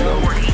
Radio.